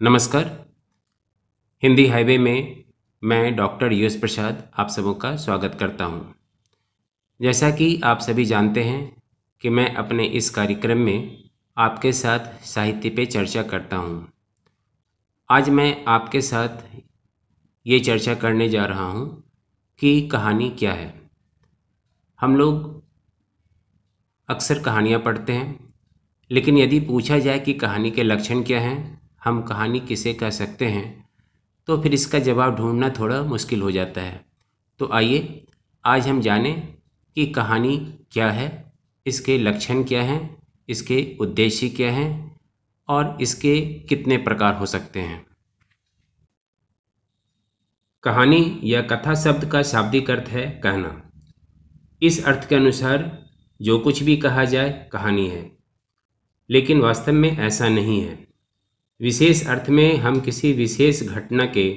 नमस्कार हिंदी हाईवे में मैं डॉक्टर यूएस प्रसाद आप सबों का स्वागत करता हूँ। जैसा कि आप सभी जानते हैं कि मैं अपने इस कार्यक्रम में आपके साथ साहित्य पे चर्चा करता हूँ। आज मैं आपके साथ ये चर्चा करने जा रहा हूँ कि कहानी क्या है हम लोग अक्सर कहानियाँ पढ़ते हैं, लेकिन यदि पूछा जाए कि कहानी के लक्षण क्या हैं हम कहानी किसे कह सकते हैं तो फिर इसका जवाब ढूंढना थोड़ा मुश्किल हो जाता है। तो आइए, आज हम जानें कि कहानी क्या है, इसके लक्षण क्या हैं, इसके उद्देश्य क्या हैं, और इसके कितने प्रकार हो सकते हैं। कहानी या कथा शब्द का शाब्दिक अर्थ है कहना। इस अर्थ के अनुसार जो कुछ भी कहा जाए कहानी है, लेकिन वास्तव में ऐसा नहीं है। विशेष अर्थ में हम किसी विशेष घटना के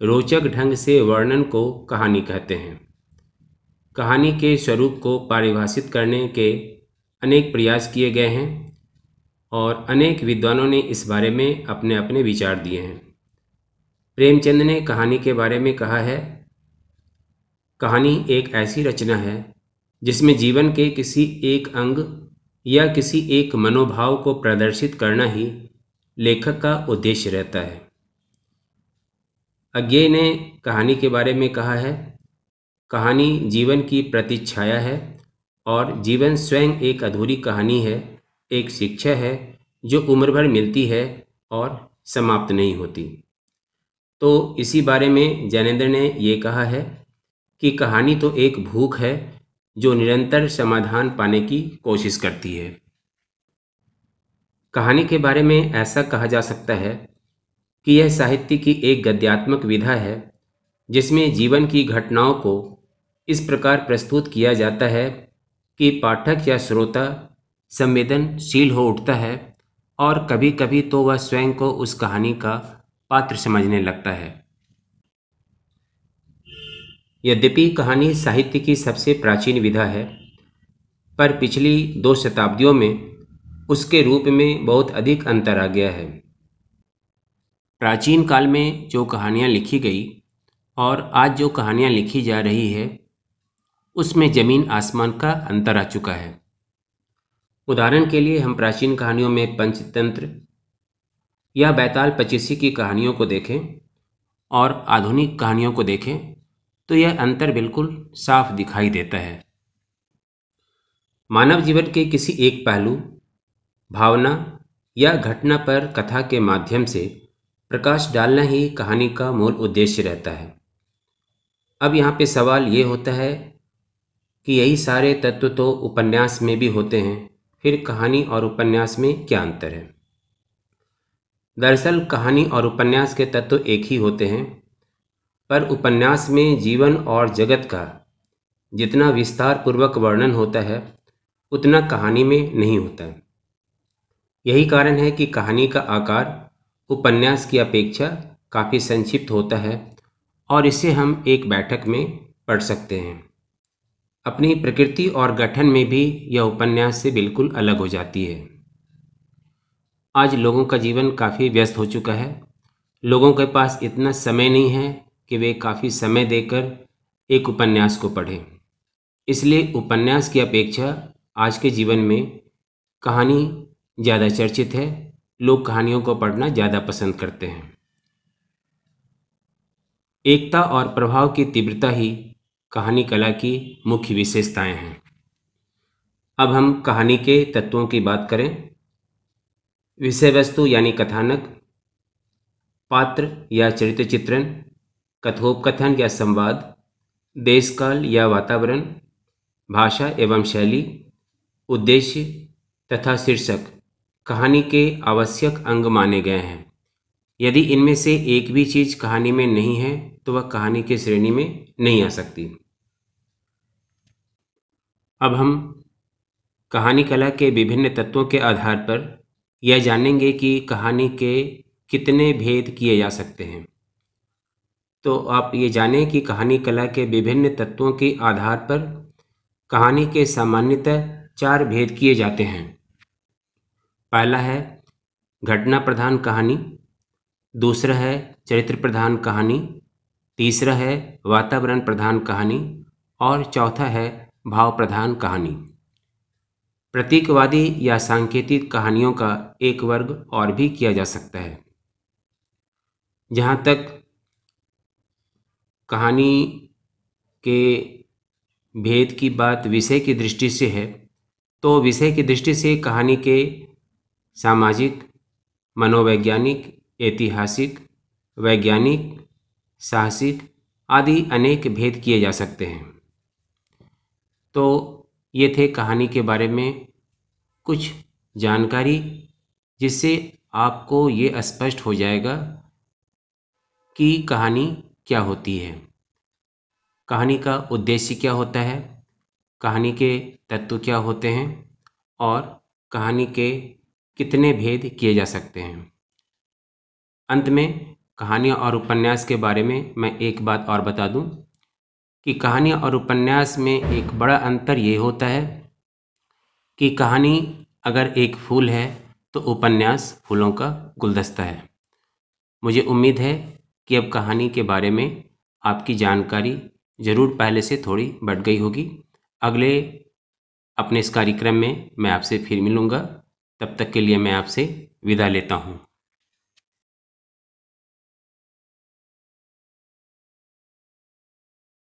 रोचक ढंग से वर्णन को कहानी कहते हैं। कहानी के स्वरूप को परिभाषित करने के अनेक प्रयास किए गए हैं और अनेक विद्वानों ने इस बारे में अपने अपने विचार दिए हैं। प्रेमचंद ने कहानी के बारे में कहा है, कहानी एक ऐसी रचना है जिसमें जीवन के किसी एक अंग या किसी एक मनोभाव को प्रदर्शित करना ही लेखक का उद्देश्य रहता है। अज्ञे ने कहानी के बारे में कहा है, कहानी जीवन की प्रतिच्छाया है और जीवन स्वयं एक अधूरी कहानी है, एक शिक्षा है जो उम्र भर मिलती है और समाप्त नहीं होती। तो इसी बारे में जैनेन्द्र ने ये कहा है कि कहानी तो एक भूख है जो निरंतर समाधान पाने की कोशिश करती है। कहानी के बारे में ऐसा कहा जा सकता है कि यह साहित्य की एक गद्यात्मक विधा है, जिसमें जीवन की घटनाओं को इस प्रकार प्रस्तुत किया जाता है कि पाठक या श्रोता संवेदनशील हो उठता है और कभी कभी तो वह स्वयं को उस कहानी का पात्र समझने लगता है। यद्यपि कहानी साहित्य की सबसे प्राचीन विधा है, पर पिछली दो शताब्दियों में उसके रूप में बहुत अधिक अंतर आ गया है। प्राचीन काल में जो कहानियाँ लिखी गई और आज जो कहानियाँ लिखी जा रही है, उसमें ज़मीन आसमान का अंतर आ चुका है। उदाहरण के लिए हम प्राचीन कहानियों में पंचतंत्र या बैताल पचीसी की कहानियों को देखें और आधुनिक कहानियों को देखें तो यह अंतर बिल्कुल साफ़ दिखाई देता है। मानव जीवन के किसी एक पहलू भावना या घटना पर कथा के माध्यम से प्रकाश डालना ही कहानी का मूल उद्देश्य रहता है। अब यहाँ पे सवाल ये होता है कि यही सारे तत्व तो उपन्यास में भी होते हैं, फिर कहानी और उपन्यास में क्या अंतर है? दरअसल कहानी और उपन्यास के तत्व एक ही होते हैं, पर उपन्यास में जीवन और जगत का जितना विस्तार पूर्वक वर्णन होता है, उतना कहानी में नहीं होता। है यही कारण है कि कहानी का आकार, उपन्यास की अपेक्षा काफ़ी संक्षिप्त होता है और इसे हम एक बैठक में पढ़ सकते हैं। अपनी प्रकृति और गठन में भी यह उपन्यास से बिल्कुल अलग हो जाती है। आज लोगों का जीवन काफ़ी व्यस्त हो चुका है। लोगों के पास इतना समय नहीं है कि वे काफ़ी समय देकर एक उपन्यास को पढ़ें। इसलिए उपन्यास की अपेक्षा आज के जीवन में कहानी ज़्यादा चर्चित है। लोग कहानियों को पढ़ना ज़्यादा पसंद करते हैं। एकता और प्रभाव की तीव्रता ही कहानी कला की मुख्य विशेषताएँ हैं। अब हम कहानी के तत्वों की बात करें। विषय वस्तु यानी कथानक, पात्र या चरित्र चित्रण कथोपकथन या संवाद, देशकाल या वातावरण, भाषा एवं शैली, उद्देश्य तथा शीर्षक। कहानी के आवश्यक अंग माने गए हैं। यदि इनमें से एक भी चीज़ कहानी में नहीं है तो वह कहानी की श्रेणी में नहीं आ सकती। अब हम कहानी कला के विभिन्न तत्वों के आधार पर यह जानेंगे कि कहानी के कितने भेद किए जा सकते हैं। तो आप ये जानें कि कहानी कला के विभिन्न तत्वों के आधार पर कहानी के सामान्यतः चार भेद किए जाते हैं। पहला है घटना प्रधान कहानी, दूसरा है चरित्र प्रधान कहानी, तीसरा है वातावरण प्रधान कहानी और चौथा है भाव प्रधान कहानी। प्रतीकवादी या सांकेतिक कहानियों का एक वर्ग और भी किया जा सकता है। जहाँ तक कहानी के भेद की बात विषय की दृष्टि से है तो विषय की दृष्टि से कहानी के सामाजिक, मनोवैज्ञानिक, ऐतिहासिक, वैज्ञानिक, साहसिक आदि अनेक भेद किए जा सकते हैं। तो ये थे कहानी के बारे में कुछ जानकारी, जिससे आपको ये स्पष्ट हो जाएगा कि कहानी क्या होती है। कहानी का उद्देश्य क्या होता है? कहानी के तत्व क्या होते हैं? और कहानी के कितने भेद किए जा सकते हैं। अंत में कहानी और उपन्यास के बारे में मैं एक बात और बता दूँ कि कहानी और उपन्यास में एक बड़ा अंतर ये होता है कि कहानी अगर एक फूल है तो उपन्यास फूलों का गुलदस्ता है। मुझे उम्मीद है कि अब कहानी के बारे में आपकी जानकारी ज़रूर पहले से थोड़ी बढ़ गई होगी। अगले अपने इस कार्यक्रम में मैं आपसे फिर मिलूँगा। तब तक के लिए मैं आपसे विदा लेता हूँ।